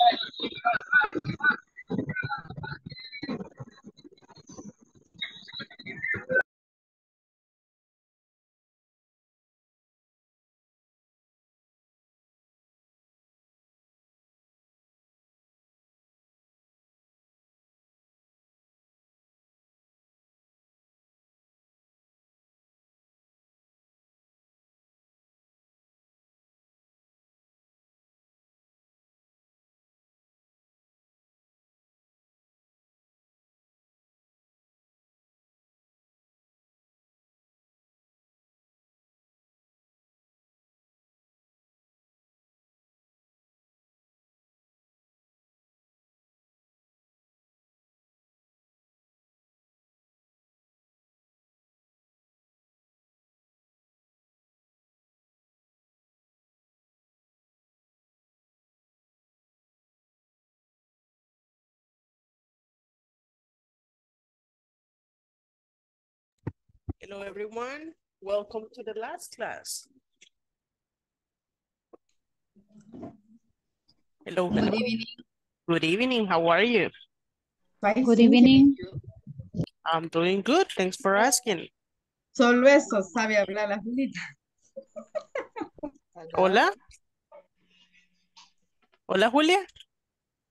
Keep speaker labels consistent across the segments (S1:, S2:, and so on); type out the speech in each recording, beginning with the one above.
S1: 何? Hello, everyone. Welcome to the last class. Hello, hello.
S2: Good evening.
S1: Good evening. How are you?
S2: Fine,
S3: Good
S2: thank
S3: evening.
S1: I'm doing good. Thanks for asking.
S2: Solo eso sabe hablar la Julita.
S1: Hola. Hola, Julia.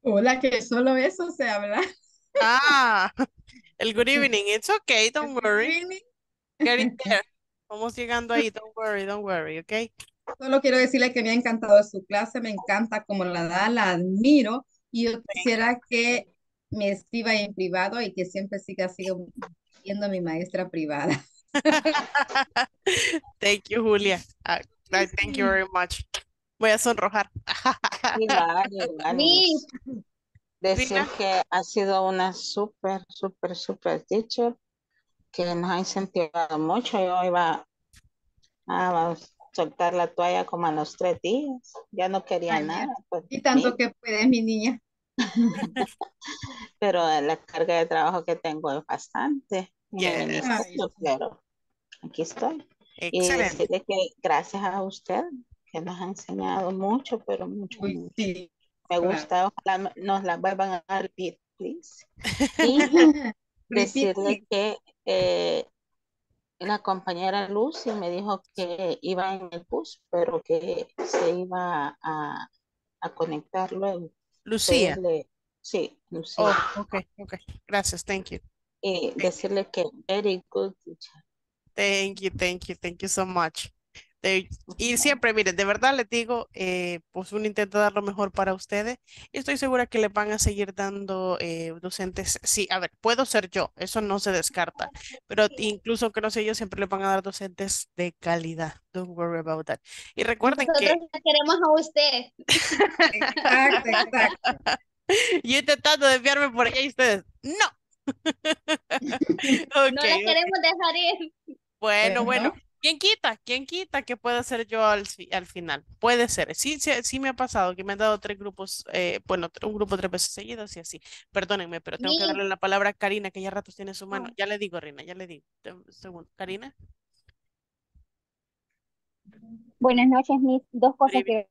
S2: Hola, que solo eso se habla.
S1: Ah, el good evening. It's okay. Don't worry. Getting there. Vamos llegando ahí. Don't worry, don't worry, okay?
S2: Solo quiero decirle que me ha encantado su clase, me encanta como la da, la admiro y yo quisiera que me escriba en privado y que siempre siga sigo siendo mi maestra privada.
S1: Thank you, Julia. I, I thank you very much. Voy a sonrojar.
S4: Decir que ha sido una súper, súper, súper teacher que nos ha incentivado mucho. Yo iba a soltar la toalla como a los tres días. Ya no quería
S2: Ay,
S4: nada. pues,
S2: Y tanto
S4: sí,
S2: que puedes, mi niña.
S4: pero la carga de trabajo que tengo es bastante.
S1: Yes.
S4: pero aquí estoy. Y
S1: Excelente.
S4: decirle que gracias a usted, que nos ha enseñado mucho, pero mucho,
S2: Uy,
S4: mucho.
S2: sí.
S4: Me
S2: claro.
S4: gusta, ojalá nos la vuelvan a dar, please. Y decirle que eh, la compañera Lucy me dijo que iba en el bus, pero que se iba a, a conectar luego.
S1: Lucía.
S4: Pedirle- sí, Lucía.
S1: Oh, okay, okay. Gracias, thank you.
S4: Y decirle que very good teacher.
S1: Thank you, thank you, thank you so much. De- y siempre, miren, de verdad les digo, eh, pues uno intenta dar lo mejor para ustedes y estoy segura que les van a seguir dando eh, docentes. Sí, a ver, puedo ser yo, eso no se descarta, pero incluso que no sé yo, siempre les van a dar docentes de calidad. Don't worry about that. Y recuerden que
S3: nosotros la queremos a usted.
S2: Exacto, exacto.
S1: yo intentando desviarme por allá y ustedes, no.
S3: no la queremos dejar ir.
S1: Bueno, bueno. ¿Quién quita? ¿Quién quita que pueda ser yo al, al final? Puede ser. Sí, sí, sí me ha pasado que me han dado tres grupos, eh, bueno, un grupo tres veces seguidos y así. Perdónenme, pero tengo que darle la palabra a Karina, que ya ratos tiene su mano. Ya le digo, Reina, ya le digo. Segundo. Karina.
S5: Buenas noches, mis dos cosas que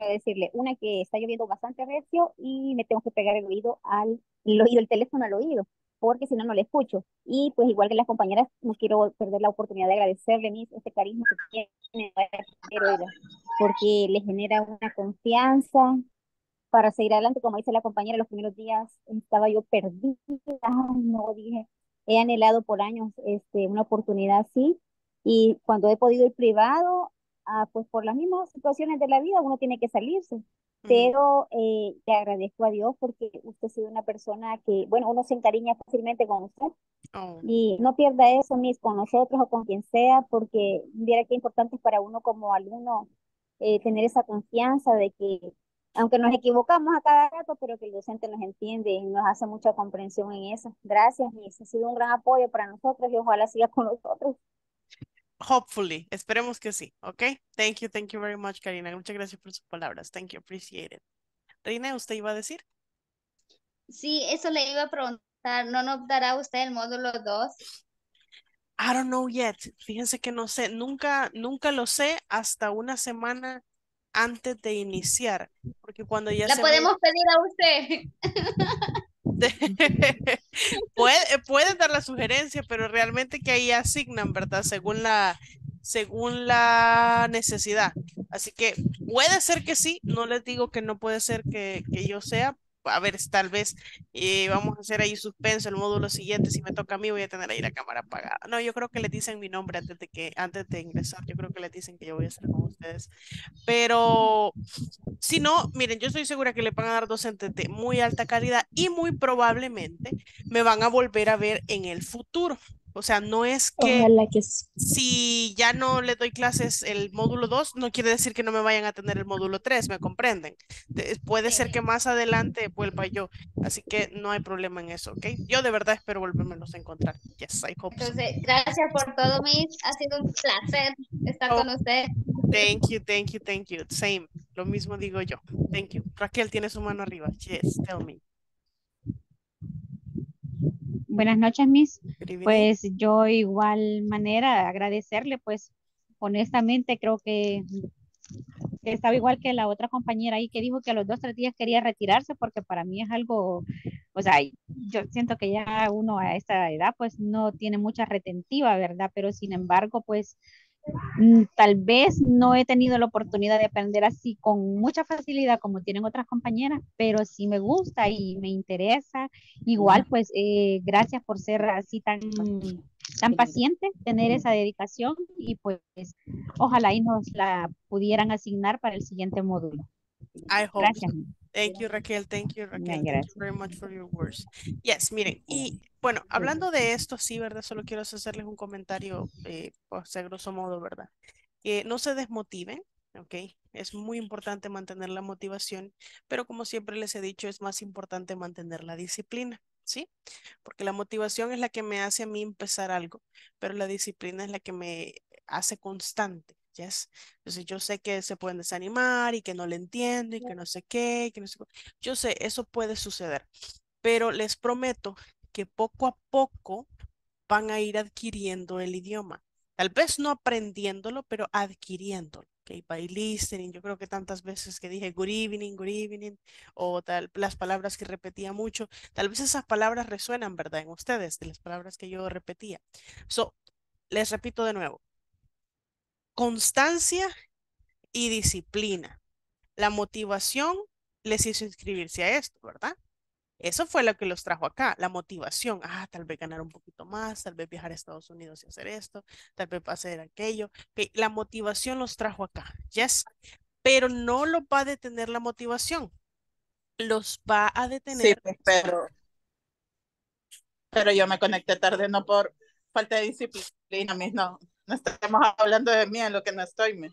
S5: decirle. Una que está lloviendo bastante recio y me tengo que pegar el oído al el oído, el teléfono al oído porque si no, no le escucho. Y pues igual que las compañeras, no quiero perder la oportunidad de agradecerle mis, este cariño que tiene, porque le genera una confianza para seguir adelante. Como dice la compañera, los primeros días estaba yo perdida, no dije, he anhelado por años este, una oportunidad así. Y cuando he podido ir privado, ah, pues por las mismas situaciones de la vida, uno tiene que salirse pero eh, le agradezco a Dios porque usted ha sido una persona que, bueno, uno se encariña fácilmente con usted oh. y no pierda eso ni con nosotros o con quien sea, porque mira qué importante es para uno como alumno eh, tener esa confianza de que, aunque nos equivocamos a cada rato, pero que el docente nos entiende y nos hace mucha comprensión en eso. Gracias, Miss, ha sido un gran apoyo para nosotros y ojalá siga con nosotros.
S1: Hopefully, esperemos que sí, ¿ok? Thank you, thank you very much, Karina. Muchas gracias por sus palabras. Thank you, appreciate it. Reina, ¿usted iba a decir?
S3: Sí, eso le iba a preguntar. ¿No nos dará usted el módulo 2?
S1: I don't know yet. Fíjense que no sé. Nunca, nunca lo sé hasta una semana antes de iniciar. Porque cuando ya
S3: La podemos pedir a usted.
S1: puede, pueden dar la sugerencia, pero realmente que ahí asignan, ¿verdad? Según la, según la necesidad. Así que puede ser que sí, no les digo que no puede ser que, que yo sea. A ver, tal vez eh, vamos a hacer ahí suspenso el módulo siguiente. Si me toca a mí, voy a tener ahí la cámara apagada. No, yo creo que les dicen mi nombre antes de que, antes de ingresar. Yo creo que les dicen que yo voy a estar con ustedes. Pero si no, miren, yo estoy segura que le van a dar docentes de muy alta calidad y muy probablemente me van a volver a ver en el futuro. O sea, no es que, si ya no le doy clases el módulo 2, no quiere decir que no me vayan a tener el módulo 3, ¿me comprenden? puede ser que más adelante vuelva yo, así que no hay problema en eso, ¿ok? Yo de verdad espero volvermelos a encontrar. Yes, I hope
S3: Entonces, gracias por todo, Miss. Ha sido un placer estar con oh, usted.
S1: Thank you, thank you, thank you. Same. Lo mismo digo yo. Thank you. Raquel tiene su mano arriba. Yes, tell me.
S5: Buenas noches, Miss. Pues yo igual manera agradecerle, pues honestamente creo que, estaba igual que la otra compañera ahí que dijo que a los dos, tres días quería retirarse porque para mí es algo, o sea, yo siento que ya uno a esta edad pues no tiene mucha retentiva, ¿verdad? Pero sin embargo, pues tal vez no he tenido la oportunidad de aprender así con mucha facilidad como tienen otras compañeras, pero si me gusta y me interesa. Igual, pues eh, gracias por ser así tan, tan paciente, tener esa dedicación y pues ojalá y nos la pudieran asignar para el siguiente módulo.
S1: Gracias. Thank you, Raquel. Thank you, Raquel. Thank you very much for your words. Yes, miren, y bueno, hablando de esto, sí, ¿verdad? Solo quiero hacerles un comentario, eh, pues, a grosso modo, ¿verdad? Que no se desmotiven, ¿ok? Es muy importante mantener la motivación, pero como siempre les he dicho, es más importante mantener la disciplina, ¿sí? Porque la motivación es la que me hace a mí empezar algo, pero la disciplina es la que me hace constante. Yes. Entonces yo sé que se pueden desanimar y que no le entiendo y que no sé qué, que no sé Yo sé, eso puede suceder, pero les prometo que poco a poco van a ir adquiriendo el idioma. Tal vez no aprendiéndolo, pero adquiriéndolo. Okay, by listening, yo creo que tantas veces que dije good evening, good evening, o tal, las palabras que repetía mucho, tal vez esas palabras resuenan, ¿verdad? En ustedes, de las palabras que yo repetía. So, les repito de nuevo, constancia y disciplina. La motivación les hizo inscribirse a esto, ¿verdad? Eso fue lo que los trajo acá, la motivación. Ah, tal vez ganar un poquito más, tal vez viajar a Estados Unidos y hacer esto, tal vez hacer aquello. La motivación los trajo acá, yes. Pero no lo va a detener la motivación. Los va a detener.
S6: Sí, pero, pero yo me conecté tarde, no por falta de disciplina, no, no estamos hablando de mí en lo que no estoy.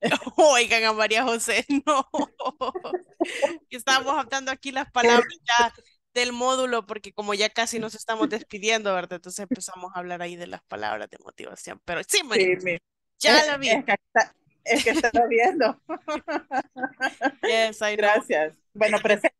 S1: Oigan a María José, no. Estábamos adaptando aquí las palabras ya del módulo porque como ya casi nos estamos despidiendo, ¿verdad? Entonces empezamos a hablar ahí de las palabras de motivación. Pero sí, María,
S6: Sí,
S1: ya
S6: es-
S1: la vi.
S6: Es que está, es que está viendo.
S1: Yes.
S6: Gracias. Bueno, presente.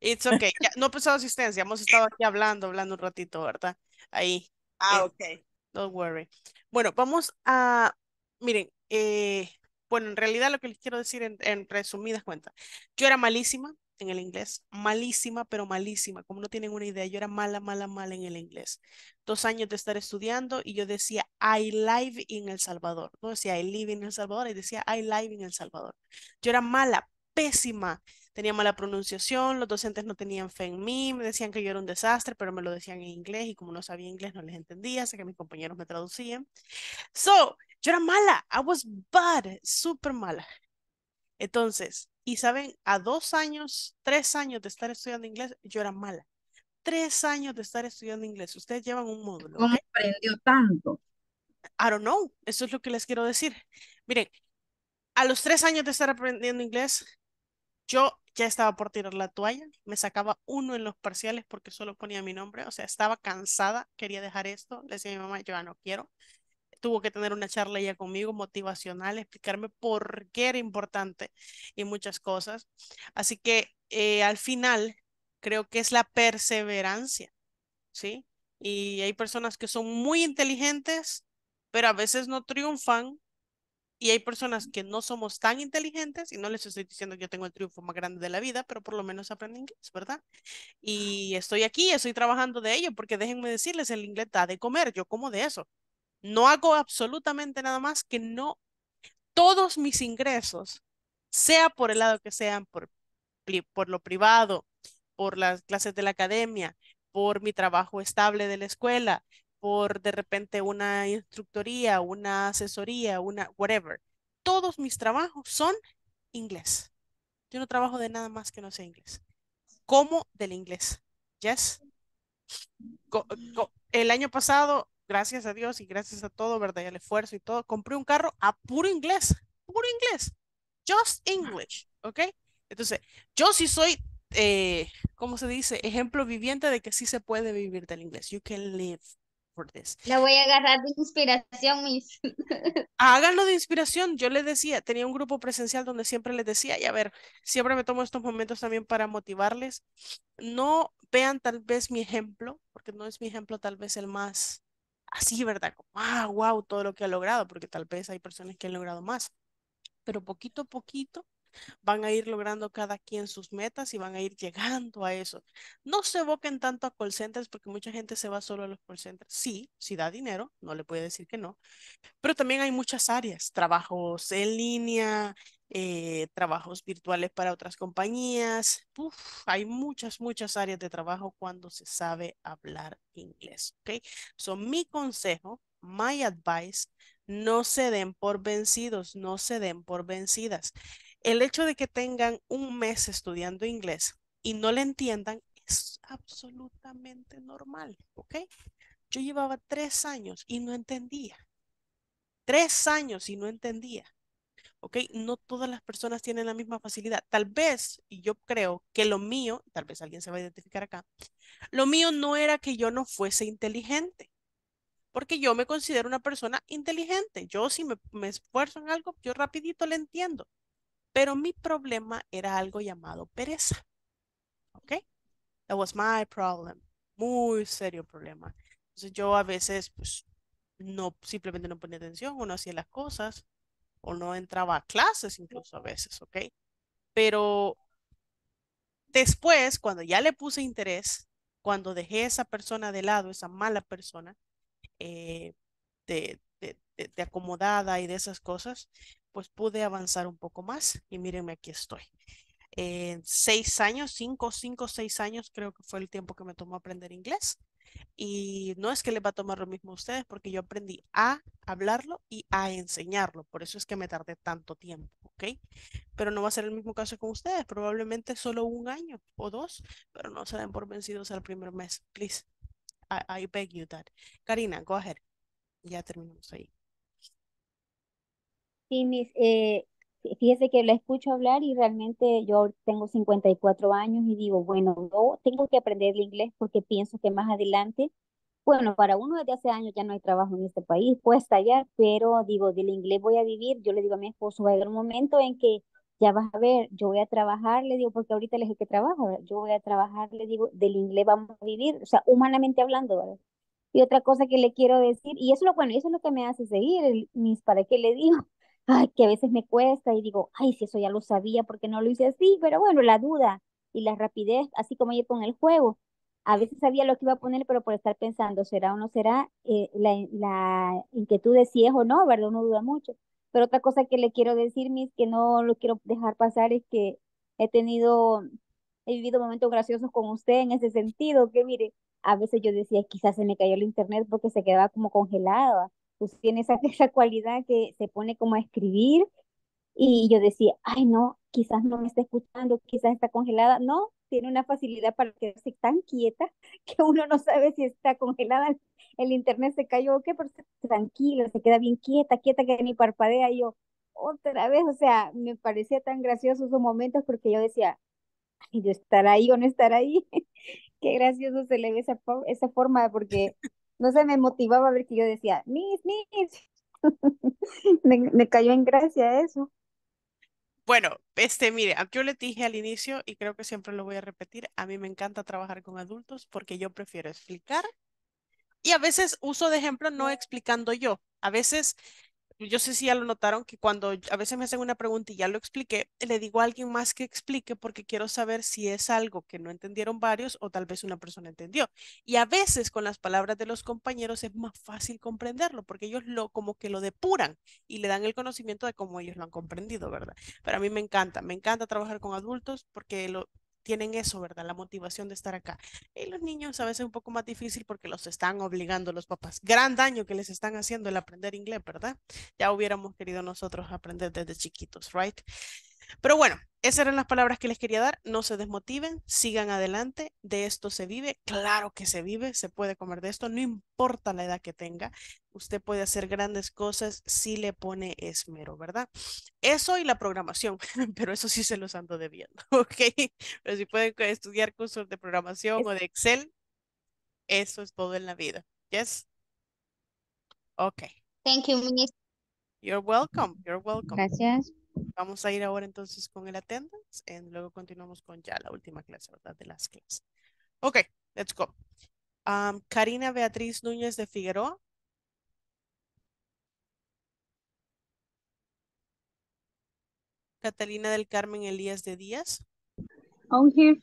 S1: It's okay. Ya, no he prestado asistencia, hemos estado aquí hablando, hablando un ratito, ¿verdad? Ahí.
S6: Ah,
S1: Eh,
S6: ok.
S1: Don't worry. Bueno, vamos a, miren, eh, bueno, en realidad lo que les quiero decir en, en resumidas cuentas, yo era malísima en el inglés, malísima, pero malísima, como no tienen una idea, yo era mala, mala, mala en el inglés. Dos años de estar estudiando y yo decía, I live in El Salvador. No decía, I live in El Salvador, y decía, I live in El Salvador. Yo era mala, pésima. Tenía mala pronunciación, los docentes no tenían fe en mí, me decían que yo era un desastre, pero me lo decían en inglés y como no sabía inglés no les entendía, sé que mis compañeros me traducían. So, yo era mala, I was bad, súper mala. Entonces, y saben, a dos años, tres años de estar estudiando inglés, yo era mala. Tres años de estar estudiando inglés. Ustedes llevan un módulo,
S2: ¿Cómo
S1: ¿ok?
S2: aprendió tanto?
S1: I don't know. Eso es lo que les quiero decir. Miren, a los tres años de estar aprendiendo inglés, yo ya estaba por tirar la toalla. Me sacaba uno en los parciales porque solo ponía mi nombre. O sea, estaba cansada, quería dejar esto. Le decía a mi mamá, yo ya no quiero. Tuvo que tener una charla ella conmigo, motivacional, explicarme por qué era importante y muchas cosas. Así que eh, al final, creo que es la perseverancia, ¿sí? Y hay personas que son muy inteligentes, pero a veces no triunfan. Y hay personas que no somos tan inteligentes, y no les estoy diciendo que yo tengo el triunfo más grande de la vida, pero por lo menos aprendo inglés, ¿verdad? Y estoy aquí, estoy trabajando de ello, porque déjenme decirles, el inglés da de comer, yo como de eso. No hago absolutamente nada más que no todos mis ingresos, sea por el lado que sean, por, por lo privado, por las clases de la academia, por mi trabajo estable de la escuela, por de repente una instructoría, una asesoría, una whatever. Todos mis trabajos son inglés. Yo no trabajo de nada más que no sea inglés. Como del inglés. Yes. El año pasado, gracias a Dios y gracias a todo, ¿verdad? Y al esfuerzo y todo, compré un carro a puro inglés, puro inglés, just English, ¿ok? Entonces, yo sí soy, eh, ¿cómo se dice? Ejemplo viviente de que sí se puede vivir del inglés. You can live for this.
S3: La voy a agarrar de inspiración, mis.
S1: Háganlo de inspiración. Yo les decía, tenía un grupo presencial donde siempre les decía, y a ver, siempre me tomo estos momentos también para motivarles. No vean tal vez mi ejemplo, porque no es mi ejemplo tal vez el más así, ¿verdad? Como, ah, wow, todo lo que ha logrado, porque tal vez hay personas que han logrado más. Pero poquito a poquito van a ir logrando cada quien sus metas y van a ir llegando a eso. No se evoquen tanto a call centers porque mucha gente se va solo a los call centers. Sí, sí da dinero, no le puede decir que no, pero también hay muchas áreas, trabajos en línea, eh, trabajos virtuales para otras compañías. Hay muchas, muchas áreas de trabajo cuando se sabe hablar inglés, ¿ok? So, mi consejo, my advice, no se den por vencidos, no se den por vencidas. El hecho de que tengan un mes estudiando inglés y no le entiendan es absolutamente normal, ¿ok? Yo llevaba tres años y no entendía. Tres años y no entendía. ¿Ok? No todas las personas tienen la misma facilidad. Tal vez, y yo creo que lo mío, tal vez alguien se va a identificar acá, lo mío no era que yo no fuese inteligente, porque yo me considero una persona inteligente. Yo si me, esfuerzo en algo, yo rapidito le entiendo. Pero mi problema era algo llamado pereza. ¿Ok? That was my problem. Muy serio problema. Entonces yo a veces, pues, no, simplemente no ponía atención o no hacía las cosas o no entraba a clases incluso a veces, ¿ok? Pero después, cuando ya le puse interés, cuando dejé esa persona de lado, esa mala persona, eh, de, de, de, de acomodada y de esas cosas, pues pude avanzar un poco más y mírenme, aquí estoy. En seis años, cinco, cinco, seis años, creo que fue el tiempo que me tomó aprender inglés. Y no es que les va a tomar lo mismo a ustedes, porque yo aprendí a hablarlo y a enseñarlo. Por eso es que me tardé tanto tiempo, ¿ok? Pero no va a ser el mismo caso con ustedes. Probablemente solo un año o dos, pero no se den por vencidos al primer mes. Please, I, I beg you that. Karina, go ahead. Ya terminamos ahí.
S5: Sí, mis, eh, fíjese que la escucho hablar y realmente yo tengo 54 años y digo, bueno, tengo que aprender el inglés porque pienso que más adelante, bueno, para uno desde hace años ya no hay trabajo en este país, puede estallar, pero digo, del inglés voy a vivir, yo le digo a mi esposo, va a haber un momento en que ya vas a ver, yo voy a trabajar, le digo, porque ahorita le dije que trabajo, ¿verdad? yo voy a trabajar, le digo, del inglés vamos a vivir, o sea, humanamente hablando, ¿verdad? Y otra cosa que le quiero decir, y eso es lo bueno, eso es lo que me hace seguir, mis, ¿para qué le digo? Ay, que a veces me cuesta y digo, ay, si eso ya lo sabía, porque no lo hice así? Pero bueno, la duda y la rapidez, así como ayer con el juego. A veces sabía lo que iba a poner, pero por estar pensando, ¿será o no será? Eh, la, la inquietud de si es o no, ¿verdad? Uno duda mucho. Pero otra cosa que le quiero decir, mis, que no lo quiero dejar pasar, es que he tenido, he vivido momentos graciosos con usted en ese sentido, que mire, a veces yo decía, quizás se me cayó el internet porque se quedaba como congelada. Usted tiene esa, esa cualidad que se pone como a escribir y yo decía, ay no, quizás no me está escuchando, quizás está congelada. No, tiene una facilidad para quedarse tan quieta que uno no sabe si está congelada, el internet se cayó o qué, pero tranquila, se queda bien quieta, quieta que ni parpadea. Y yo, otra vez, o sea, me parecía tan gracioso esos momentos porque yo decía, ay, yo estar ahí o no estar ahí. Qué gracioso se le ve esa, esa forma porque no se me motivaba a ver que yo decía, Miss, Miss. Me, me cayó en gracia eso.
S1: Bueno, este, mire, yo le dije al inicio y creo que siempre lo voy a repetir, a mí me encanta trabajar con adultos porque yo prefiero explicar y a veces uso de ejemplo no explicando yo. A veces, yo sé si ya lo notaron que cuando a veces me hacen una pregunta y ya lo expliqué, le digo a alguien más que explique porque quiero saber si es algo que no entendieron varios o tal vez una persona entendió. Y a veces con las palabras de los compañeros es más fácil comprenderlo porque ellos lo como que lo depuran y le dan el conocimiento de cómo ellos lo han comprendido, ¿verdad? Pero a mí me encanta, me encanta trabajar con adultos porque lo tienen eso, ¿verdad? La motivación de estar acá. Y los niños a veces es un poco más difícil porque los están obligando los papás. Gran daño que les están haciendo el aprender inglés, ¿verdad? Ya hubiéramos querido nosotros aprender desde chiquitos, ¿right? Pero bueno, esas eran las palabras que les quería dar. No se desmotiven, sigan adelante. De esto se vive. Claro que se vive, se puede comer de esto, no importa la edad que tenga. Usted puede hacer grandes cosas si le pone esmero, ¿verdad? Eso y la programación, pero eso sí se los ando debiendo, ¿ok? Pero si pueden estudiar cursos de programación o de Excel, eso es todo en la vida. Yes? Ok.
S3: Thank you.
S1: You're welcome. You're welcome.
S5: Gracias.
S1: Vamos a ir ahora entonces con el attendance y luego continuamos con ya la última clase, ¿verdad? De las clases. Ok, let's go. Um, Karina Beatriz Núñez de Figueroa. Catalina del Carmen Elías de Díaz.
S7: I'm here.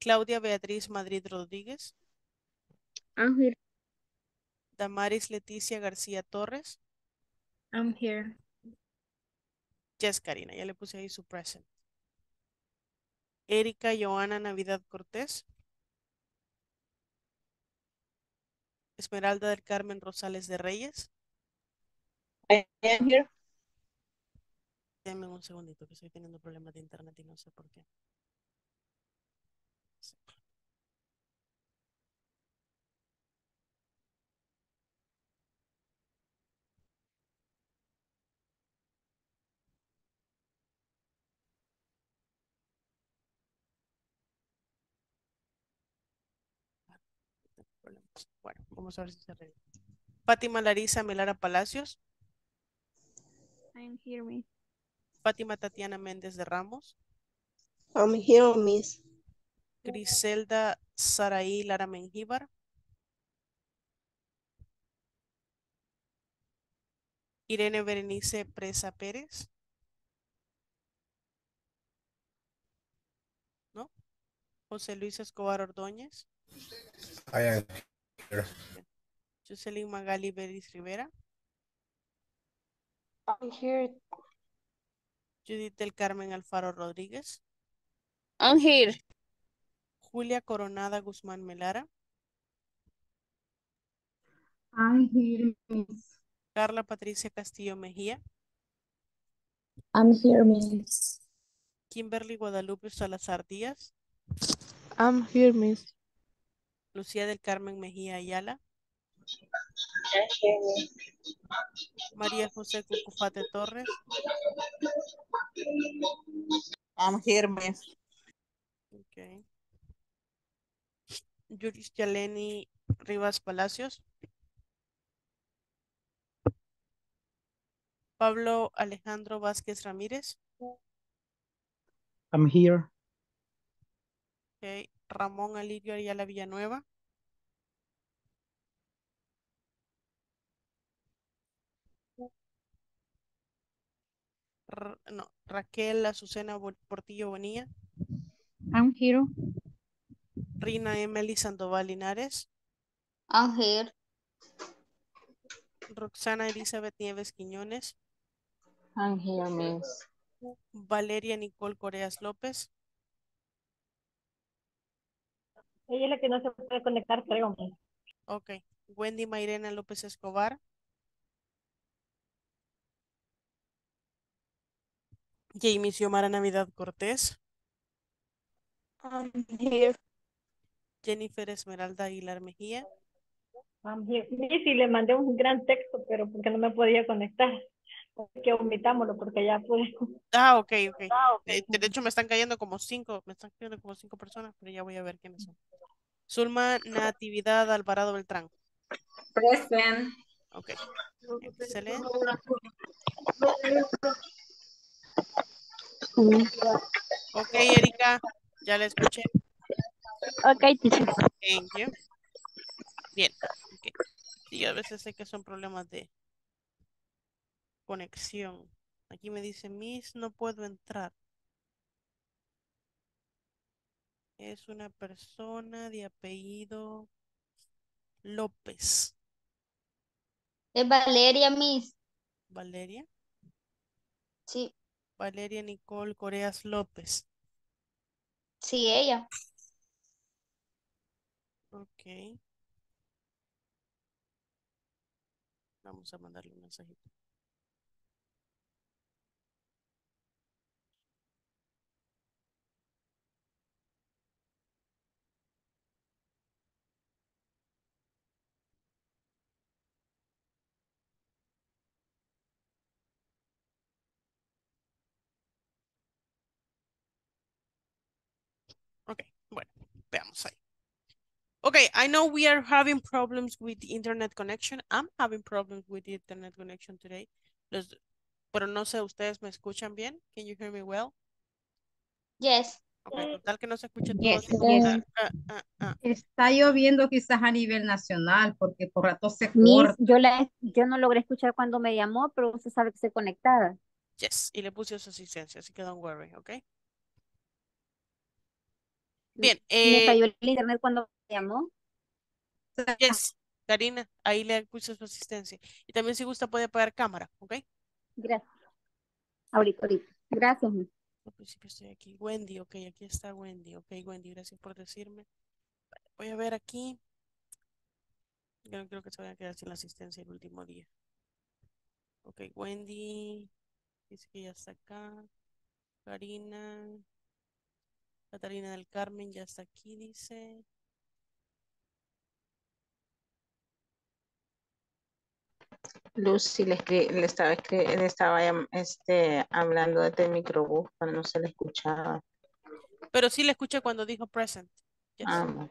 S1: Claudia Beatriz Madrid Rodríguez.
S7: I'm here.
S1: Damaris Leticia García Torres.
S7: I'm here.
S1: Yes, Karina, ya le puse ahí su present. Erika Joana Navidad Cortés. Esmeralda del Carmen Rosales de Reyes.
S4: I am here.
S1: Denme un segundito que estoy teniendo problemas de internet y no sé por qué. problemas. Bueno, vamos a ver si se arregla. Fátima Larisa Melara Palacios.
S7: I'm here, Miss.
S1: Fátima Tatiana Méndez de Ramos.
S8: I'm here, Miss.
S1: Griselda Saraí Lara Mengíbar. Irene Berenice Presa Pérez. ¿No? José Luis Escobar Ordóñez.
S9: I am.
S1: Jocelyn Magali Beris Rivera.
S8: I'm here.
S1: Judith del Carmen Alfaro Rodríguez.
S7: I'm here.
S1: Julia Coronada Guzmán Melara.
S2: I'm here, Miss.
S1: Carla Patricia Castillo Mejía.
S10: I'm here, Miss.
S1: Kimberly Guadalupe Salazar Díaz.
S8: I'm here, Miss.
S1: Lucía del Carmen Mejía Ayala. María José Cucufate Torres.
S6: I'm here, miss.
S1: Okay. Yuris Yaleni Rivas Palacios. Pablo Alejandro Vázquez Ramírez.
S11: I'm here.
S1: Okay. Ramón Alirio Ayala Villanueva. No, Raquel Azucena Portillo Bonilla.
S7: I'm here.
S1: Rina Emily Sandoval Linares.
S3: I'm here.
S1: Roxana Elizabeth Nieves Quiñones.
S4: I'm here, miss.
S1: Valeria Nicole Coreas López.
S12: Ella es la que no se puede conectar, creo.
S1: Ok. Wendy Mairena López Escobar. Jamie Xiomara Navidad Cortés.
S8: I'm here.
S12: Jennifer Esmeralda Aguilar Mejía.
S2: I'm here. Sí, sí, le mandé un gran texto, pero porque no me podía conectar. Así que omitámoslo porque ya pude.
S1: Ah, ok, ok. Eh, De hecho, me están cayendo como cinco, me están cayendo como cinco personas, pero ya voy a ver quiénes son. Zulma Natividad Alvarado Beltrán.
S13: Present.
S1: Ok. Excelente. Ok, Erika, ya la escuché.
S7: Ok, teacher.
S1: Thank you. Bien. Sí, a veces sé que son problemas de conexión. Aquí me dice, Miss, no puedo entrar. Es una persona de apellido López.
S3: Es Valeria, Miss.
S1: Valeria.
S3: Sí,
S1: Valeria Nicole Coreas López.
S3: sí, ella.
S1: Ok. Vamos a mandarle un mensajito. Ok, bueno, veamos ahí. Okay, I know we are having problems with the internet connection. I'm having problems with the internet connection today. Los, pero no sé, ¿ustedes me escuchan bien? Can you hear me well?
S3: Yes.
S1: Okay, total que no se escuche todo.
S2: Yes,
S1: así.
S2: yes.
S1: Ah, ah, ah.
S2: Está lloviendo quizás a nivel nacional porque por rato se corta.
S5: yo, la, yo no logré escuchar cuando me llamó, pero usted sabe que estoy conectada.
S1: Yes, y le puse su asistencia, así que don't worry, ¿ok? Bien,
S5: Me
S1: eh,
S5: falló el internet cuando llamó.
S1: yes, Karina, ahí le puse su asistencia. Y también si gusta puede apagar cámara, ¿ok?
S5: Gracias. Ahorita, ahorita. Gracias.
S1: Al principio estoy aquí. Wendy, ok, aquí está Wendy. Ok, Wendy, gracias por decirme. Voy a ver aquí. Yo no creo que se vayan a quedar sin la asistencia el último día. Ok, Wendy. Dice que ya está acá. Karina. Catarina del Carmen ya está aquí, dice.
S4: Lucy le, le estaba, le estaba llam- este, hablando desde el microbús, pero no se le escuchaba.
S1: Pero sí le escuché cuando dijo present. Yes.
S4: Ah.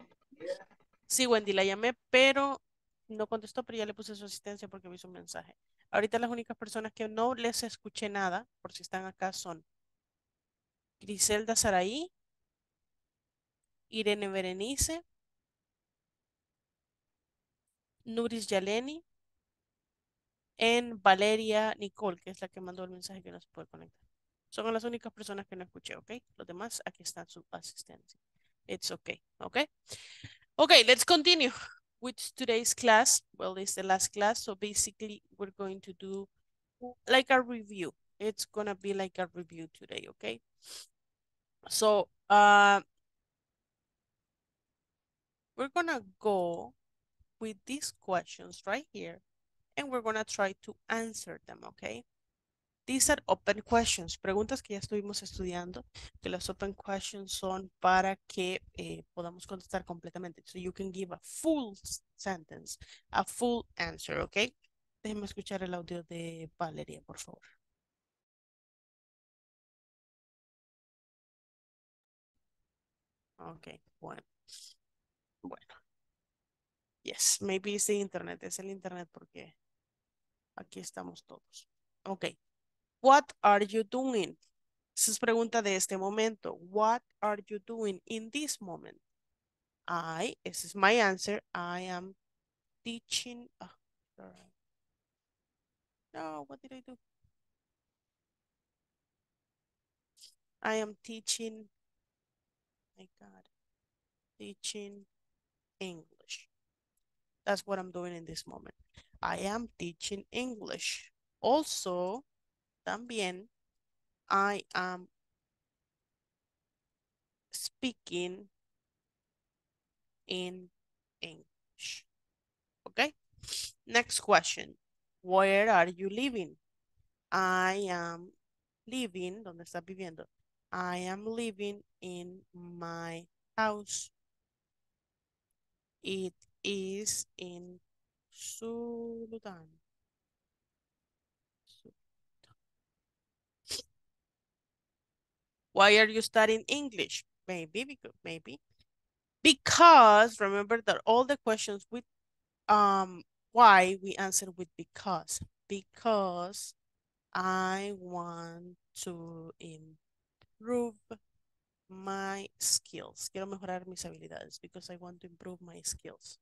S1: Sí, Wendy, la llamé, pero no contestó, pero ya le puse su asistencia porque me hizo un mensaje. Ahorita las únicas personas que no les escuché nada, por si están acá, son Griselda Saraí, Irene Berenice, Nuris Yaleni, en Valeria Nicole, que es la que mandó el mensaje que no se puede conectar. Son las únicas personas que no escuché, ¿ok? Los demás, aquí están su asistencia. It's okay, ¿ok? Okay, let's continue with today's class. Well, it's the last class, so basically we're going to do like a review. It's gonna be like a review today, okay? So, uh, we're gonna go with these questions right here, and we're gonna try to answer them, okay? These are open questions, preguntas que ya estuvimos estudiando, que las open questions son para que eh, podamos contestar completamente. So you can give a full sentence, a full answer, ¿ok? Déjenme escuchar el audio de Valeria, por favor. Ok, bueno. Bueno. Yes, maybe it's the internet. Es el internet porque aquí estamos todos. Ok. What are you doing? Esa es pregunta de este momento. What are you doing in this moment? I, this is my answer. I am teaching. Ah, oh, sorry. No, what did I do? I am teaching. My God. Teaching English. That's what I'm doing in this moment. I am teaching English. Also, también, I am speaking in English. Okay? Next question. Where are you living? I am living, ¿dónde está viviendo? I am living in my house. It is in Sudan. Why are you studying English? Maybe, because, maybe. Because, remember that all the questions with um why we answer with because. Because I want to improve my skills. Quiero mejorar mis habilidades because I want to improve my skills.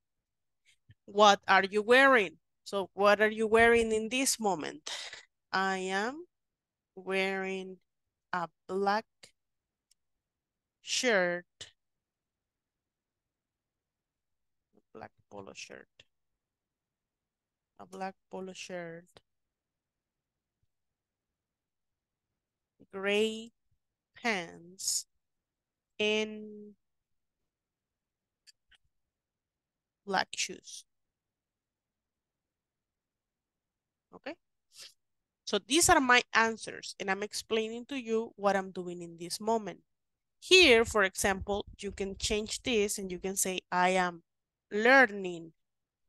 S1: What are you wearing? So what are you wearing in this moment? I am wearing a black shirt, black polo shirt, a black polo shirt, gray pants, and black shoes. Okay. So these are my answers and I'm explaining to you what I'm doing in this moment. Here, for example, you can change this and you can say, I am learning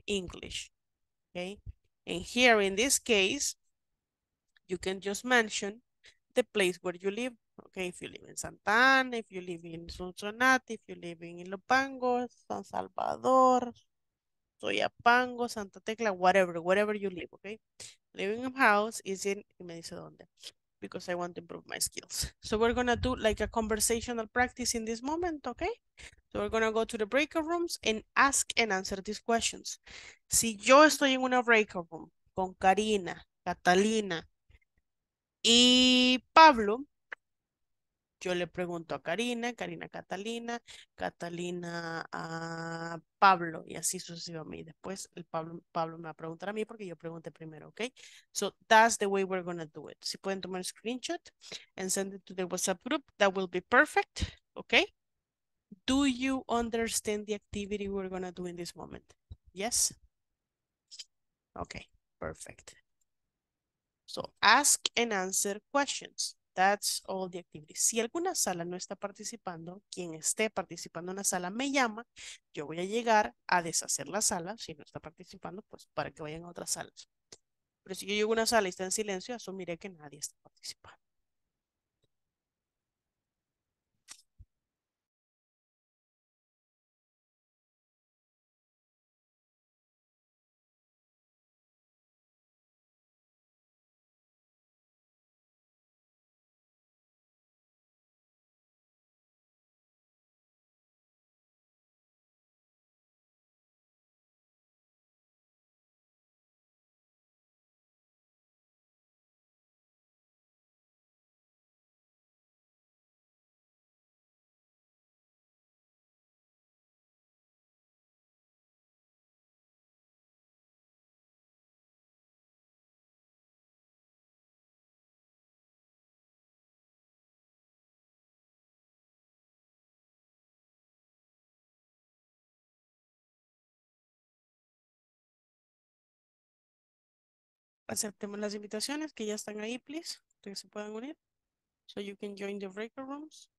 S1: English. Okay. And here in this case, you can just mention the place where you live. Okay, if you live in Santa Ana, if you live in Sonsonate, if you live in Ilopango, San Salvador, Soyapango, Santa Tecla, whatever, wherever you live, okay? Living in a house is in, y me dice dónde, because I want to improve my skills. So we're gonna do like a conversational practice in this moment, okay? So we're gonna go to the breakout rooms and ask and answer these questions. Si yo estoy en una breakout room con Karina, Catalina y Pablo, yo le pregunto a Karina, Karina Catalina, Catalina a Pablo y así sucesivamente. Después el Pablo, Pablo me va a preguntar a mí porque yo pregunté primero, ¿ok? So that's the way we're to do it. Si pueden tomar un screenshot and send it to the WhatsApp group, that will be perfect, ¿ok? Do you understand the activity we're to do in this moment? Yes? Okay, perfect. So ask and answer questions. That's all the activities. Si alguna sala no está participando, quien esté participando en la sala me llama, yo voy a llegar a deshacer la sala, si no está participando, pues para que vayan a otras salas. Pero si yo llego a una sala y está en silencio, asumiré que nadie está participando. Aceptemos las invitaciones que ya están ahí, please. Que se puedan unir. So you can join the breaker rooms.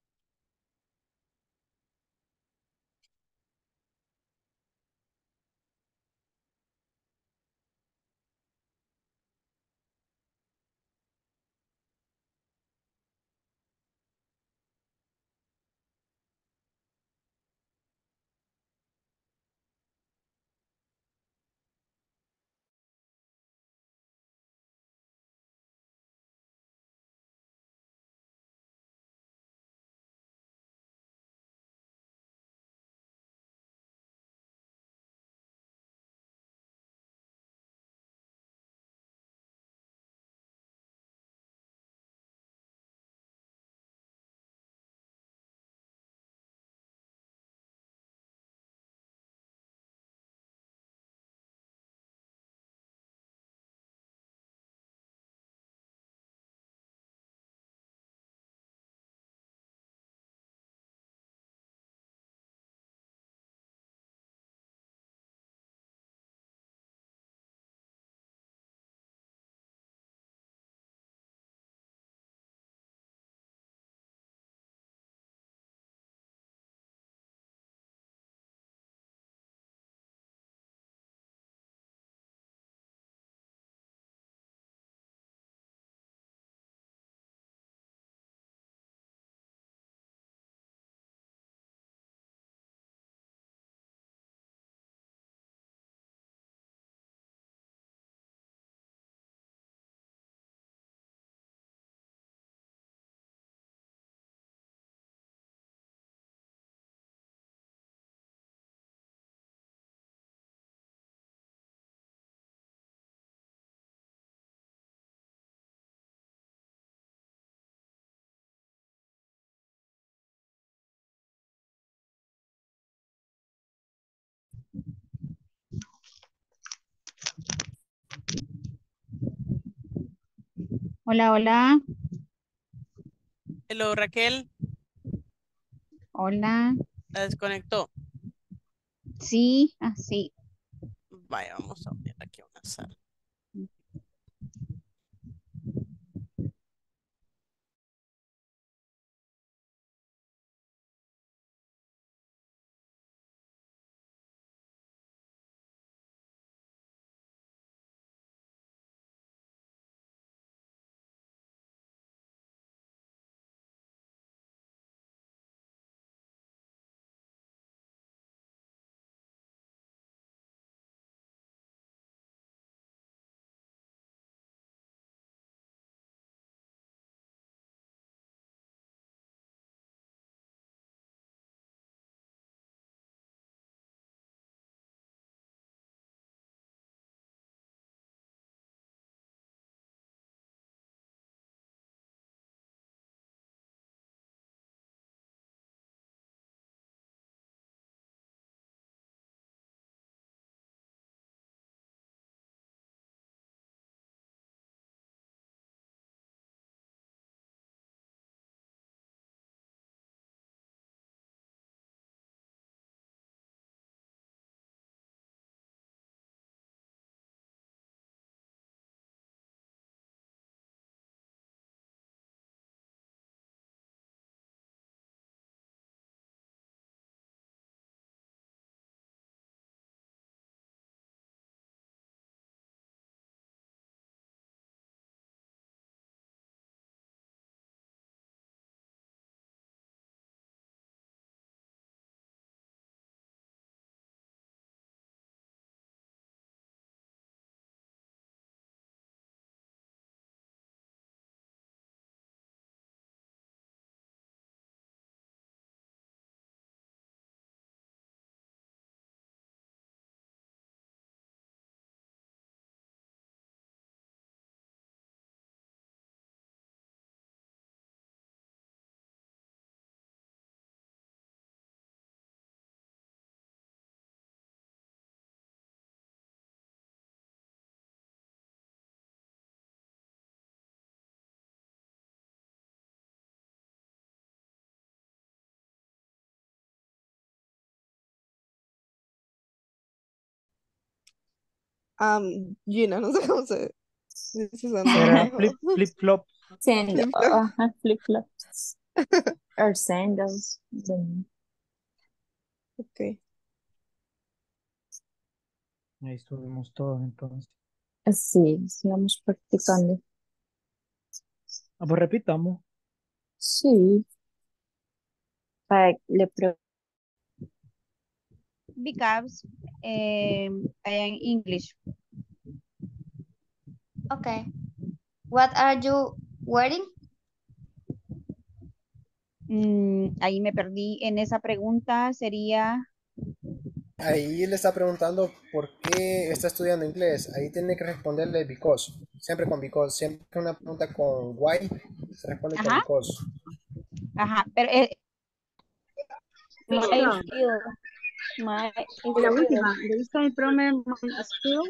S7: Hola, hola.
S1: Hello, Raquel.
S7: Hola.
S1: La desconectó.
S7: Sí, así.
S1: Vaya, vamos a abrir aquí una sala.
S14: Am, Gina, no sé cómo se
S1: annoying.
S11: flip, flip flop.
S10: Sandals. Ajá, flip flops. Or sandals.
S1: Okay.
S11: Ahí estuvimos todos entonces.
S10: Sí, sigamos practicando.
S11: Ah, pues repitamos.
S10: Sí. Para le pre-
S7: Because um, I am English.
S3: Okay. What are you wearing?
S7: Mm, ahí me perdí en esa pregunta. Sería,
S9: Ahí le está preguntando por qué está estudiando inglés. Ahí tiene que responderle because. Siempre con because. Siempre que una pregunta con why, se responde con
S7: Ajá.
S9: because.
S7: ajá, pero eh,
S10: My
S7: Claro.
S10: Skill. My
S7: y la última, the is problem my skill.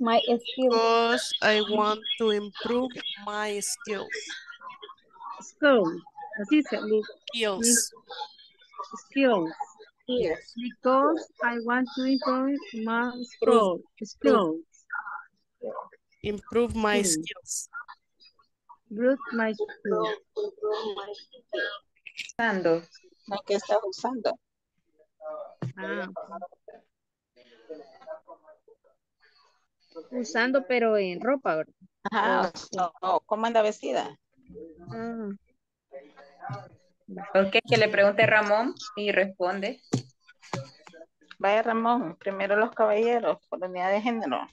S10: My skill.
S1: Because I want to improve my skills.
S7: Skill. Así se
S1: Skills.
S7: skills.
S10: Yes.
S7: Because I want to improve my
S1: Improve.
S7: skill. Skills.
S1: Improve my
S7: Skill.
S1: skills.
S7: Improve my skill.
S4: Usando. No, ¿qué estás usando?
S7: Ah. Usando pero en ropa, ¿verdad?
S4: Ajá, o- o- ¿cómo anda vestida?
S7: Ah.
S13: Ok, que le pregunte Ramón y responde.
S4: Vaya Ramón, primero los caballeros, por unidad de género.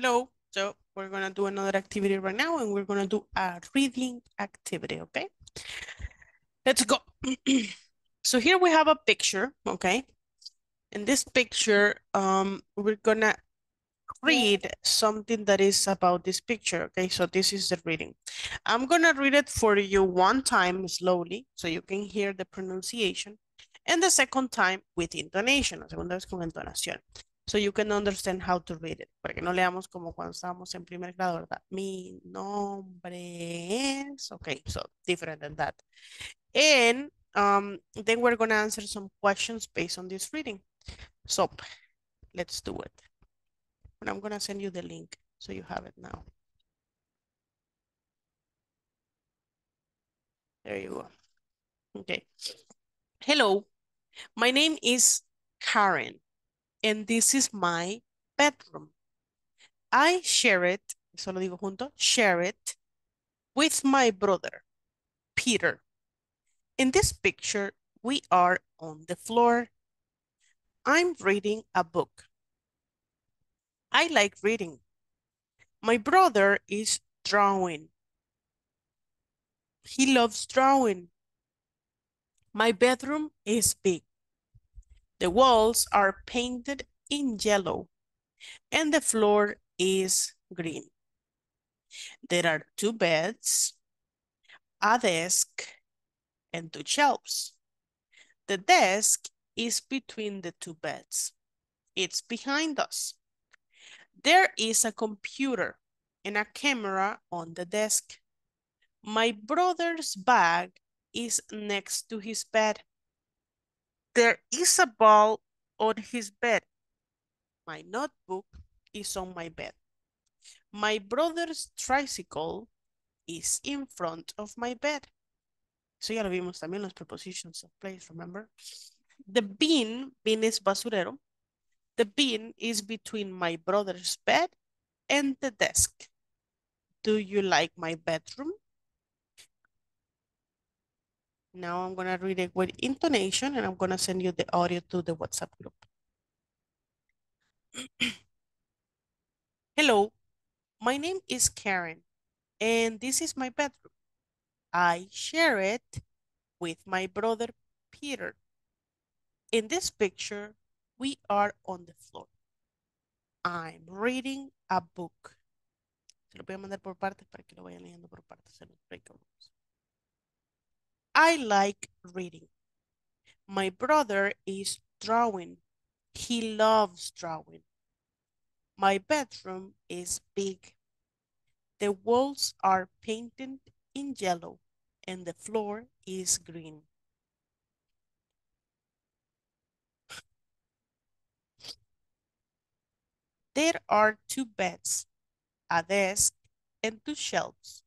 S1: Hello. So we're gonna do another activity right now and we're gonna do a reading activity, okay? Let's go. so here we have a picture, okay? In this picture, um, we're gonna read something that is about this picture. Okay, so this is the reading. I'm gonna read it for you one time slowly so you can hear the pronunciation. And the second time with intonation, la segunda vez con entonación. So you can understand how to read it. Para que no leamos como cuando estábamos en primer grado, ¿verdad? Mi nombre es... Okay, so different than that. And um, then we're gonna answer some questions based on this reading. So let's do it. And I'm gonna send you the link so you have it now. There you go. Okay. Hello, my name is Karen, and this is my bedroom. I share it, solo digo junto, share it with my brother, Peter. In this picture, we are on the floor. I'm reading a book. I like reading. My brother is drawing. He loves drawing. My bedroom is big. The walls are painted in yellow and the floor is green. There are two beds, a desk, and two shelves. The desk is between the two beds. It's behind us. There is a computer and a camera on the desk. My brother's bag is next to his bed. There is a ball on his bed. My notebook is on my bed. My brother's tricycle is in front of my bed. Eso ya lo vimos también los prepositions of place, remember? The bin, bin is basurero. The bin is between my brother's bed and the desk. Do you like my bedroom? Now I'm gonna read it with intonation and I'm gonna send you the audio to the WhatsApp group. Hello, my name is Karen and this is my bedroom. I share it with my brother Peter. In this picture, we are on the floor. I'm reading a book. Se lo voy a mandar por partes para que lo vayan leyendo por partes en los breakout. I like reading. My brother is drawing. He loves drawing. My bedroom is big. The walls are painted in yellow and the floor is green. There are two beds, a desk, and two shelves.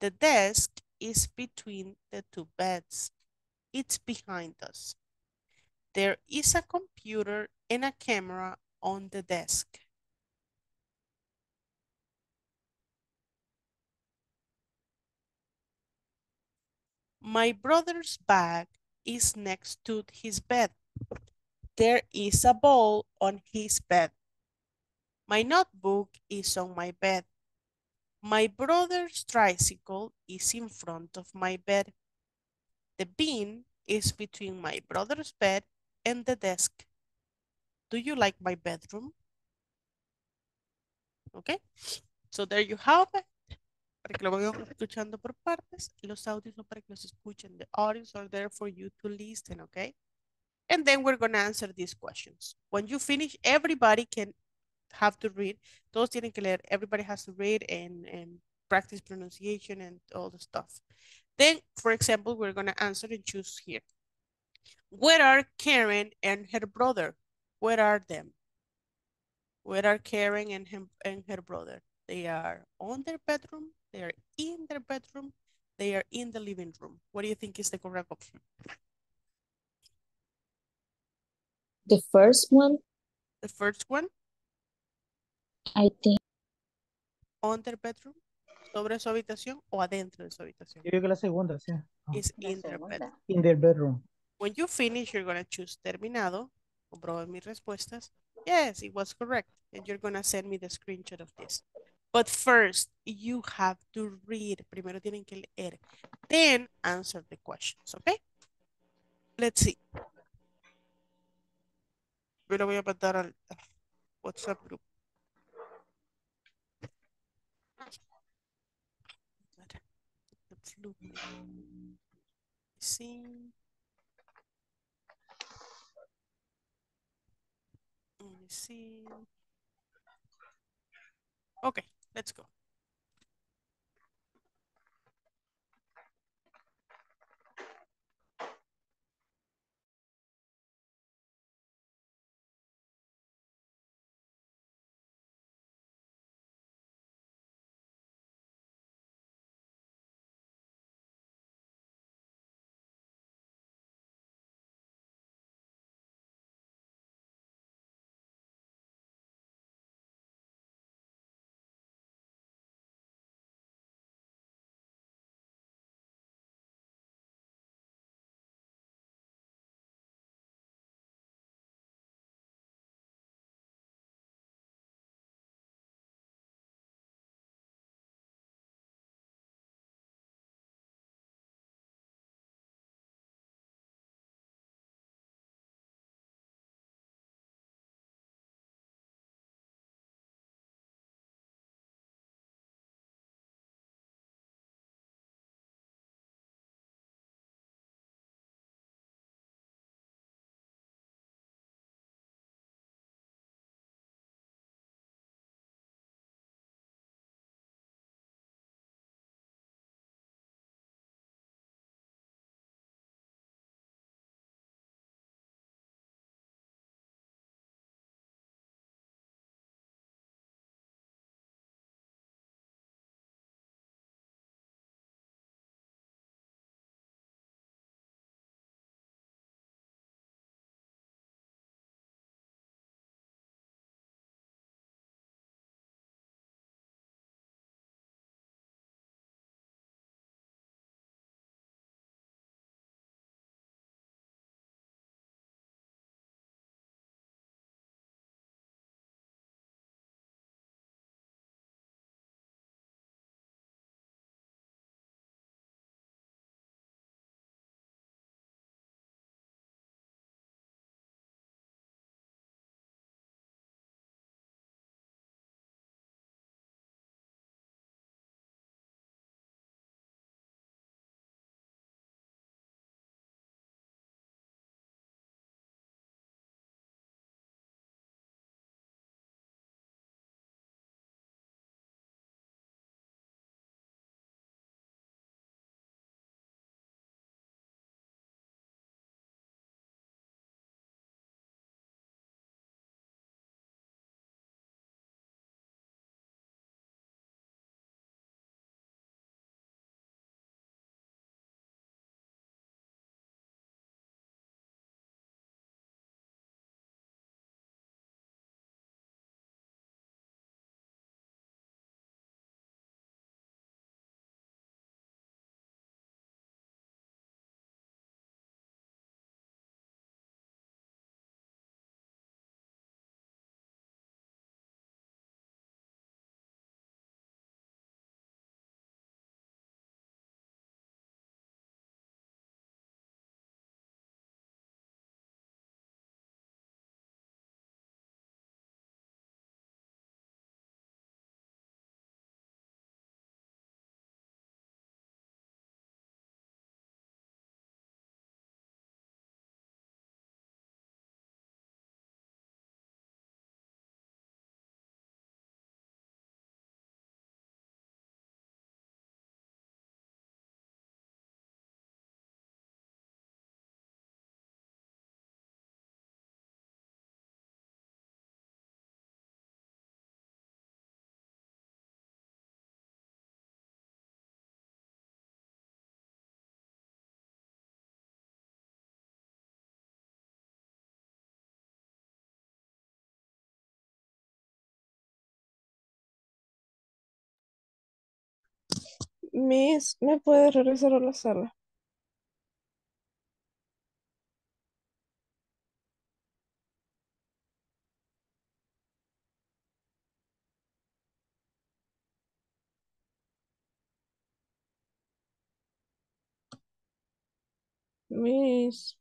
S1: The desk is between the two beds. It's behind us. There is a computer and a camera on the desk. My brother's bag is next to his bed. There is a ball on his bed. My notebook is on my bed. My brother's tricycle is in front of my bed. The bin is between my brother's bed and the desk. Do you like my bedroom? Okay, so there you have it. Para que lo vayan escuchando por partes. Los audios son para que los escuchen. The audios are there for you to listen, okay? And then we're going to answer these questions. When you finish, everybody can have to read. Todos tienen que leer. Everybody has to read and, and practice pronunciation and all the stuff. Then, for example, we're going to answer and choose here. Where are Karen and her brother? Where are them? Where are Karen and, him, and her brother? They are on their bedroom. They are in their bedroom. They are in the living room. What do you think is the correct option?
S10: The first one,
S1: The first one,
S10: I think,
S1: on their bedroom, sobre su habitación o adentro de su habitación.
S11: Yo creo que la segunda, sí.
S1: Is in their bedroom.
S11: In their bedroom.
S1: When you finish, you're going to choose terminado. Comprueben mis respuestas. Yes, it was correct. And you're going to send me the screenshot of this. But first, you have to read. Primero tienen que leer. Then answer the questions, okay? Let's see. Yo lo voy a mandar al al WhatsApp group. Lupe. Sí. Let me see. Okay, let's go.
S15: Miss, ¿me puede regresar a la sala? Miss.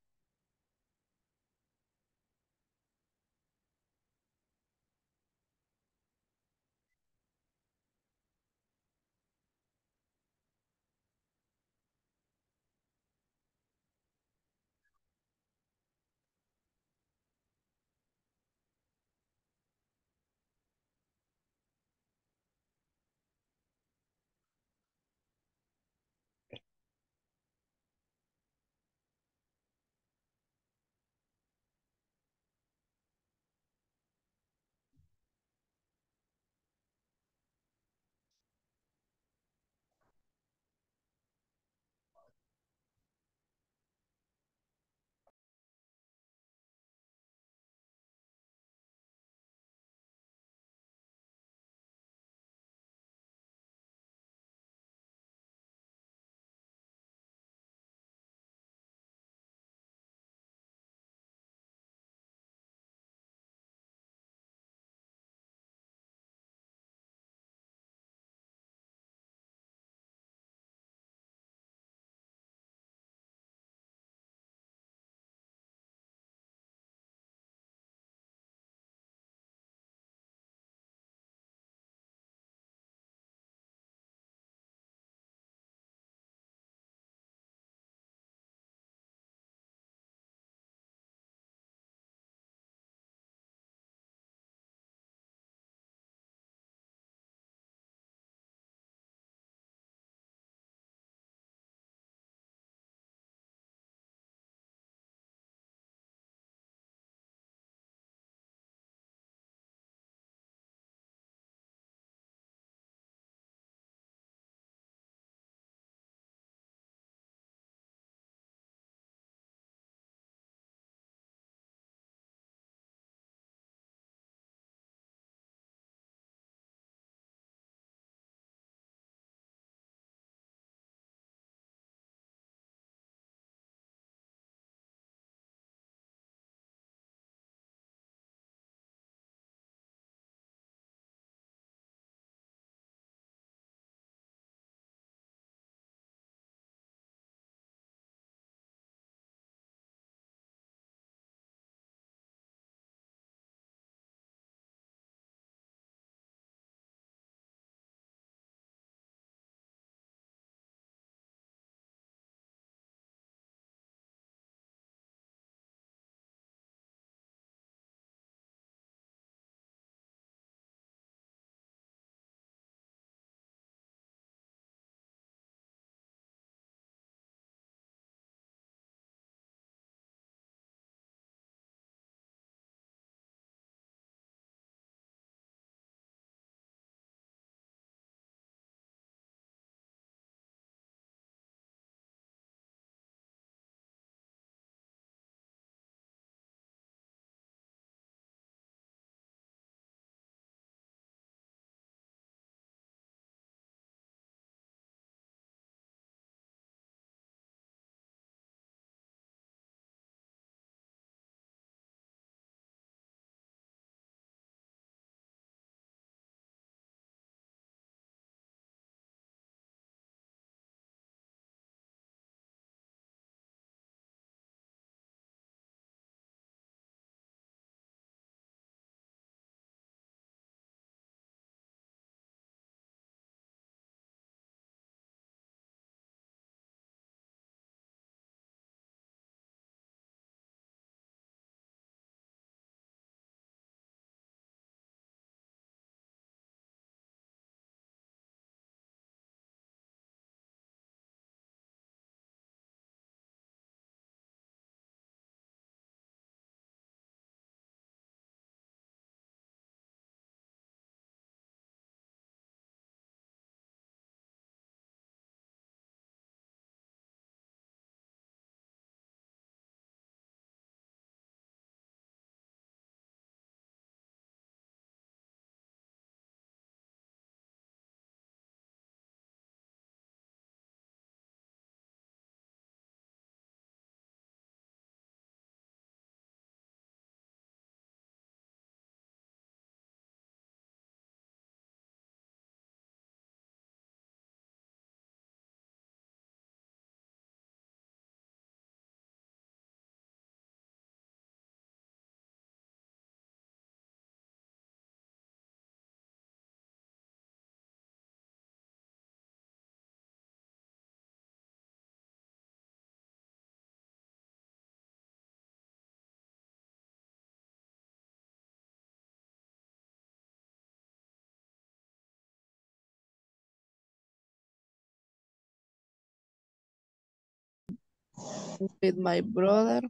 S14: With my brother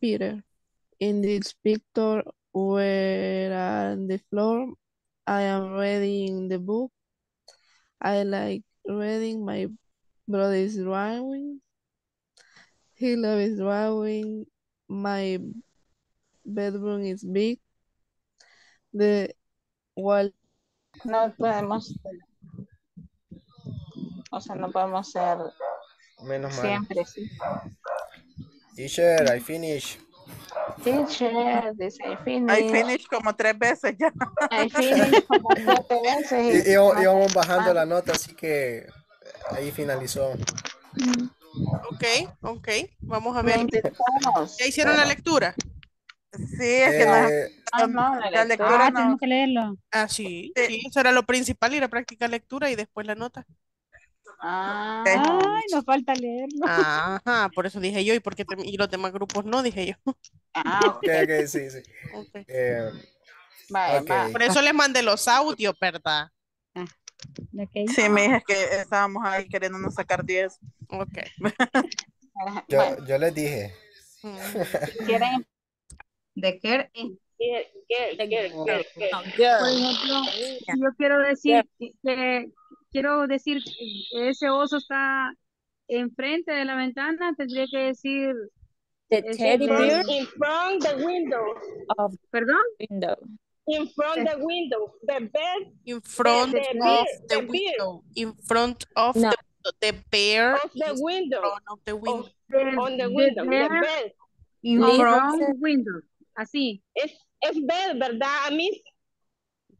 S14: Peter. In this picture, where on the floor, I am reading the book. I like reading my brother's drawing. He loves drawing. My bedroom is big. The wall
S4: No podemos, o sea, no podemos ser
S9: Menos mal.
S4: siempre, sí.
S9: Teacher, I finish.
S4: Teacher, dice, I finish.
S6: I finished como tres veces ya.
S4: I finish como siete veces.
S9: Y, y- íbamos bajando la nota, así que ahí finalizó.
S1: Ok, ok. Vamos a ver.
S4: intentamos,
S1: ¿Ya hicieron la lectura?
S6: Sí, es que no
S9: Eh,
S4: Ah, no, la
S6: la
S4: lectura.
S6: lectura
S7: Ah,
S6: no.
S7: tenemos que leerlo.
S1: Ah, sí, sí, eso era lo principal, ir a practicar lectura y después la nota.
S4: Ah,
S7: Ay, nos falta leerlo.
S1: Ajá, por eso dije yo, y porque y los demás grupos no, dije yo.
S4: ah, ok.
S9: ok, ok, sí, sí. Eh.
S1: Por eso les mandé los audios, ¿verdad?
S7: Ok.
S6: Sí, me dije que estábamos ahí queriéndonos sacar 10.
S1: Ok.
S9: yo, yo les dije.
S1: Mm.
S4: ¿quieren?
S2: ¿De qué?
S16: Por ejemplo, yo quiero decir que quiero decir ese oso está enfrente de la ventana, tendría que decir
S10: The teddy bear
S8: In front the window.
S10: of
S16: perdón,
S10: the window.
S8: In front the window. The bed
S1: In front
S8: the
S1: of
S8: beer,
S1: the
S8: beer.
S1: window. In front of
S10: No.
S1: the, the bear
S8: of the
S1: is
S8: window.
S1: in front of the window.
S16: the,
S8: On the window. The
S16: bear
S8: bed.
S16: in front of the window. Así.
S8: Es, es bed, ¿verdad, Miss?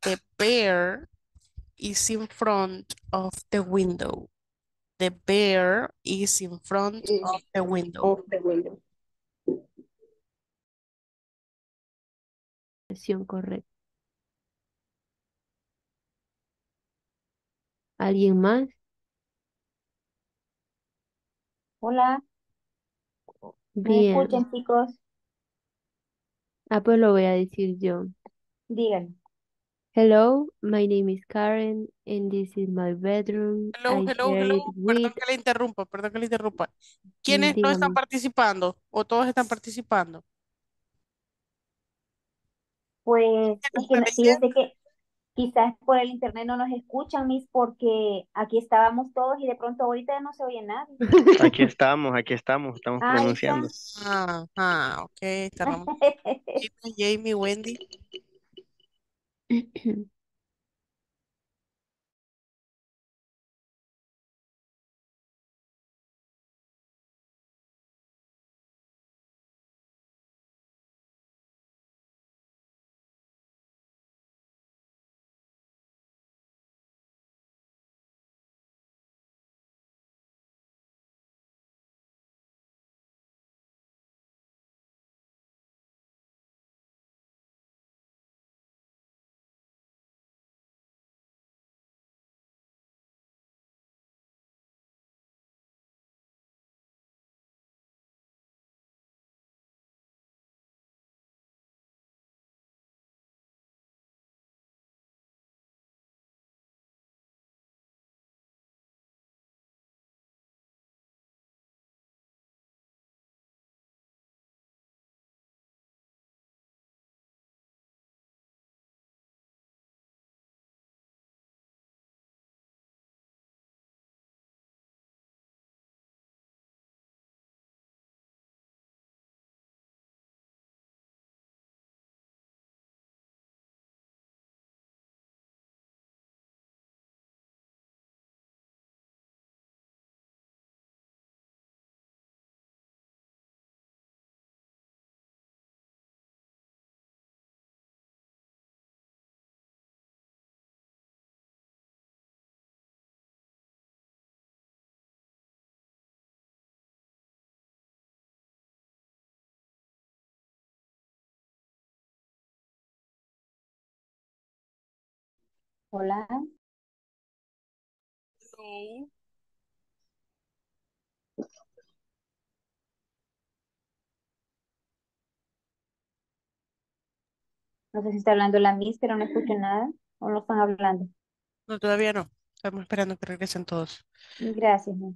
S1: The bear is in front of the window. The bear is in front of the window.
S8: the window.
S17: Versión correcta. ¿Alguien más?
S5: Hola, ¿me
S17: Bien.
S5: escuchan, chicos?
S17: Ah, pues lo voy a decir yo.
S5: Díganme.
S17: Hello, my name is Karen and this is my bedroom.
S1: Hello,
S17: I
S1: hello, hello. Perdón
S17: with,
S1: que le interrumpa, perdón que le interrumpa. ¿Quiénes no están participando o todos están participando?
S5: Pues
S1: ¿Qué
S5: es que
S1: está
S5: fíjese que quizás por el internet no nos escuchan, mis, porque aquí estábamos todos y de pronto ahorita no se oye nadie.
S18: Aquí estamos, aquí estamos, estamos
S5: Ahí
S18: pronunciando.
S1: Ah, ah, ok, estábamos. Gina, Jamie, Wendy.
S5: mm-hmm Hola.
S1: Hello.
S5: No sé si está hablando la Miss, pero no escucho nada. ¿O no están hablando?
S1: No, todavía no. Estamos esperando que regresen todos.
S5: Gracias, Miss.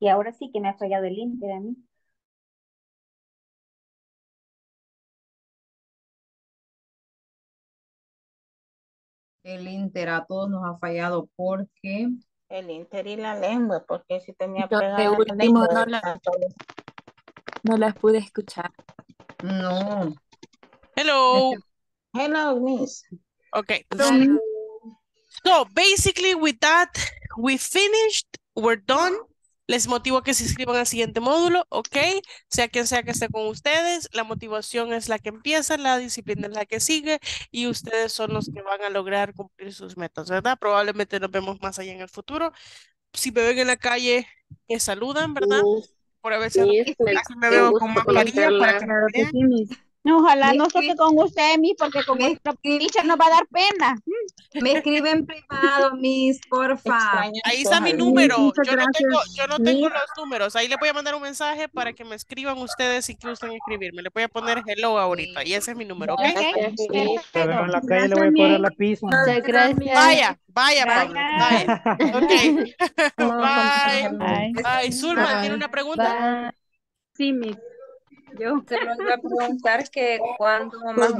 S5: Y ahora sí que me ha fallado el Inter a mí.
S2: El Inter a todos nos ha fallado porque
S4: El Inter y la lengua, porque si tenía pegada la
S10: último
S4: lengua.
S10: no, la, no las pude escuchar.
S2: no.
S1: Hello.
S4: Hello, Miss.
S1: Okay. So basically with that, we finished, we're done. Les motivo a que se inscriban al siguiente módulo, ok, sea quien sea que esté con ustedes, la motivación es la que empieza, la disciplina es la que sigue y ustedes son los que van a lograr cumplir sus metas, ¿verdad? Probablemente nos vemos más allá en el futuro. Si me ven en la calle, me saludan, ¿verdad? Por a veces
S8: Miss, me-
S1: aquí me veo con mascarilla para que me vean.
S7: Ojalá
S2: Me
S7: no toque
S2: escri-
S7: con usted, Miss, porque con nuestra teacher nos va a dar pena.
S2: Me escribe en privado, Miss, porfa.
S1: Ahí está mi número. Yo no tengo, yo no tengo los números. Ahí le voy a mandar un mensaje para que me escriban ustedes si gustan escribirme. Le voy a poner hello ahorita y ese es mi número, ¿ok?
S7: Ok,
S8: Gracias, Miss.
S11: Te veo en la calle, le voy a cobrar la pizza.
S17: Muchas gracias.
S1: Vaya, vaya, Pablo.
S7: Bye.
S1: Vaya. Ok. Bye.
S7: Bye.
S1: Bye. Zulma,
S2: Bye.
S1: ¿tiene una pregunta?
S17: Bye.
S16: Sí, Miss. Yo.
S13: Se lo iba a preguntar que cuándo más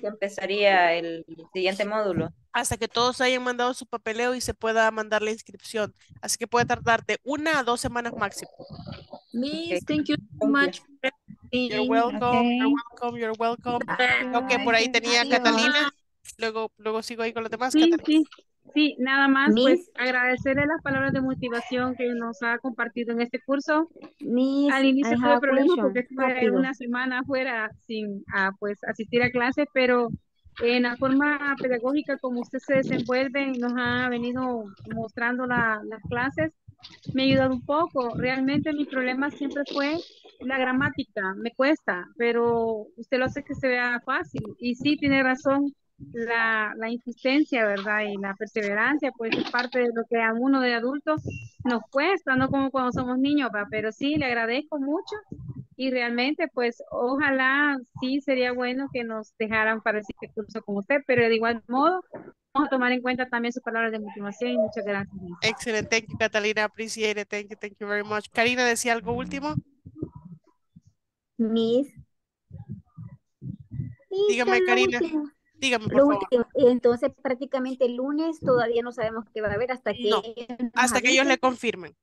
S13: que empezaría el siguiente módulo.
S1: Hasta que todos hayan mandado su papeleo y se pueda mandar la inscripción. Así que puede tardar de una a dos semanas máximo.
S10: Miss, thank you so much.
S1: You're welcome, you're welcome, you're welcome. Ok, por ahí tenía
S5: Adiós.
S1: Catalina. Luego, luego sigo ahí con los demás.
S16: Sí,
S1: Catalina.
S16: sí, sí, nada más
S5: Miss.
S16: pues agradecerle las palabras de motivación que nos ha compartido en este curso.
S5: Miss,
S16: Al inicio tuve problemas porque estuve una semana afuera sin pues asistir a clases, pero en la forma pedagógica como usted se desenvuelve y nos ha venido mostrando la- las clases, me ha ayudado un poco. Realmente mi problema siempre fue la gramática, me cuesta, pero usted lo hace que se vea fácil. Y sí, tiene razón, la, la insistencia, ¿verdad? Y la perseverancia, pues es parte de lo que a uno de adultos nos cuesta, no como cuando somos niños. Pero sí, le agradezco mucho y realmente, pues ojalá sí sería bueno que nos dejaran para este curso con usted, pero de igual modo, vamos a tomar en cuenta también sus palabras de motivación y muchas gracias. Miss.
S1: Excellent. Thank you, Catalina. Appreciate it. Thank you. Thank you very much. Karina, ¿decía algo último?
S5: Miss.
S1: Dígame, Karina. Dígame, por
S5: lo
S1: favor.
S5: último. Entonces, prácticamente el lunes todavía no sabemos qué va a haber hasta que
S1: No, Hasta que ellos le confirmen.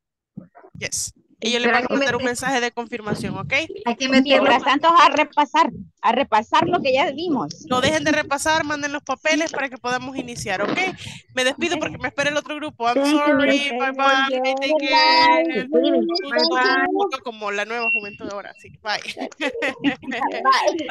S1: Yes. Ellos le van a mandar un
S2: meter-
S1: mensaje de confirmación, ¿ok?
S2: Hay que.
S7: Mientras tanto, a repasar, a repasar lo que ya vimos.
S1: No dejen de repasar, manden los papeles para que podamos iniciar, ¿ok? Me despido porque me espera el otro grupo. I'm sorry. Bye bye. Take
S5: Bye.
S1: care. Como la nueva juventud ahora, sí. Bye.
S5: Bye.
S1: Bye.